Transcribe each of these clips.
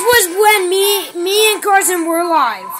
was when me, me and Carson were alive.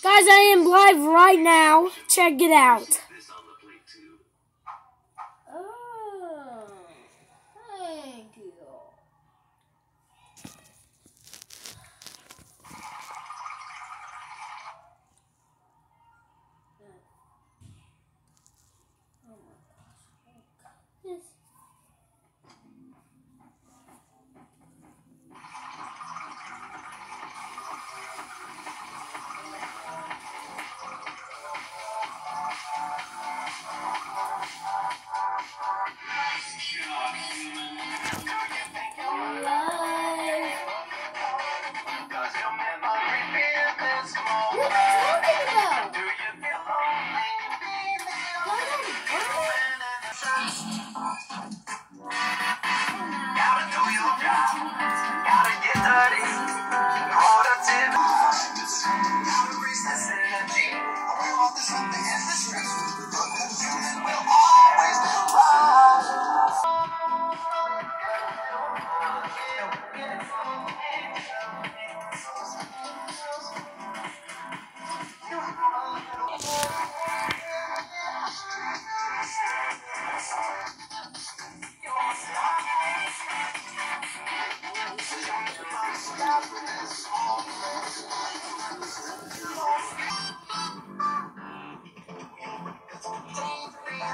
Guys, I am live right now. Check it out.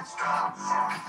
Stop. Stop.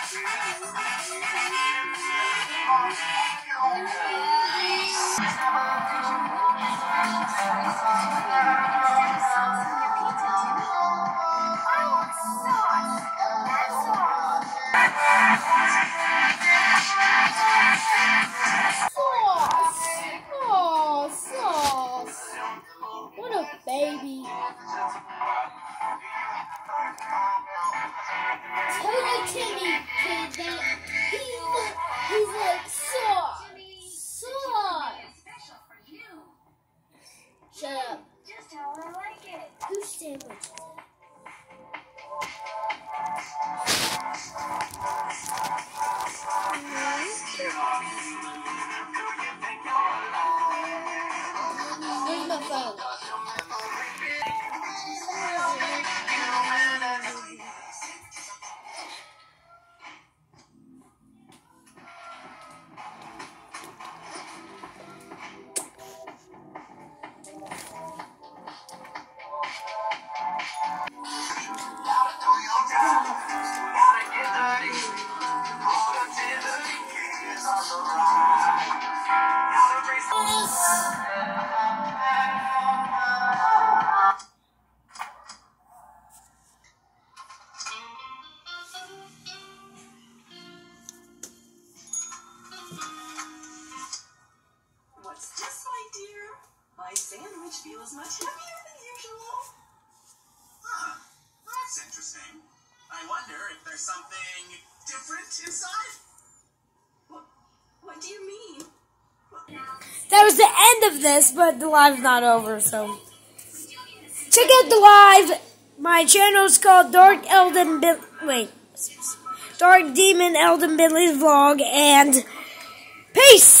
Turn it to. dear. My sandwich feels much heavier than usual. Huh. That's interesting. I wonder if there's something different inside. What, what do you mean? That was the end of this, but the live's not over, so. Check out the live! My channel is called Dark Elden Billy. Wait. Dark Demon Elden Billy's vlog, and. Peace!